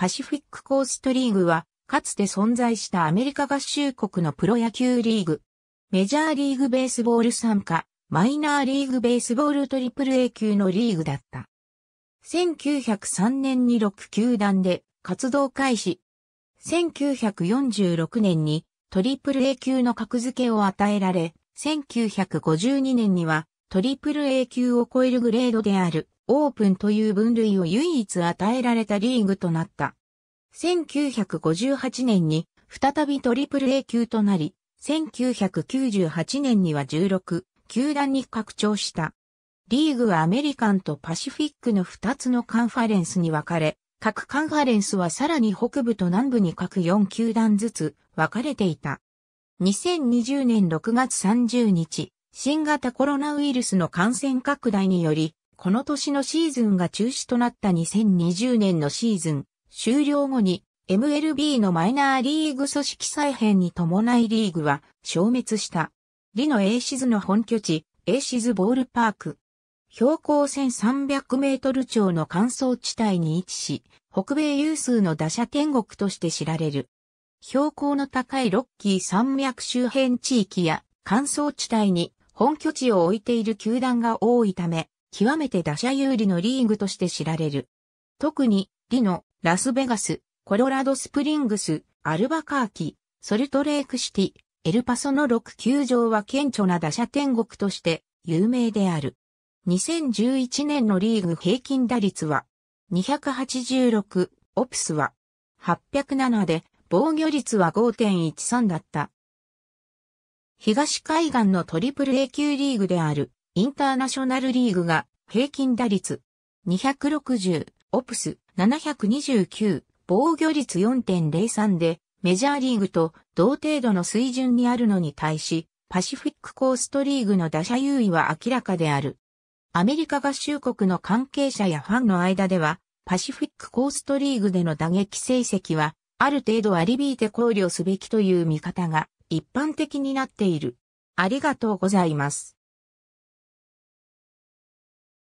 パシフィックコーストリーグは、かつて存在したアメリカ合衆国のプロ野球リーグ。メジャーリーグベースボール参加、マイナーリーグベースボールトリプル A 級のリーグだった。1903年に6球団で活動開始。1946年にトリプル A 級の格付けを与えられ、1952年にはトリプル A 級を超えるグレードであるオープンという分類を唯一与えられたリーグとなった。1958年に再びトリプル A 級となり、1998年には16球団に拡張した。リーグはアメリカンとパシフィックの2つのカンファレンスに分かれ、各カンファレンスはさらに北部と南部に各4球団ずつ分かれていた。2020年6月30日、新型コロナウイルスの感染拡大により、この年のシーズンが中止となった2020年のシーズン終了後に MLB のマイナーリーグ組織再編に伴いリーグは消滅した。リのエーシズの本拠地、エーシズボールパーク。標高1300メートル超の乾燥地帯に位置し、北米有数の打者天国として知られる。標高の高いロッキー山脈周辺地域や乾燥地帯に本拠地を置いている球団が多いため、極めて打者有利のリーグとして知られる。特に、リノ、ラスベガス、コロラドスプリングス、アルバカーキ、ソルトレークシティ、エルパソの6球場は顕著な打者天国として有名である。2011年のリーグ平均打率は286、オプスは807で防御率は5.13だった。東海岸のトリプル A 級リーグであるインターナショナルリーグが平均打率260、オプス729、防御率4.03でメジャーリーグと同程度の水準にあるのに対し、パシフィックコーストリーグの打者優位は明らかである。アメリカ合衆国の関係者やファンの間では、パシフィックコーストリーグでの打撃成績は、ある程度割り引いて考慮すべきという見方が一般的になっている。ありがとうございます。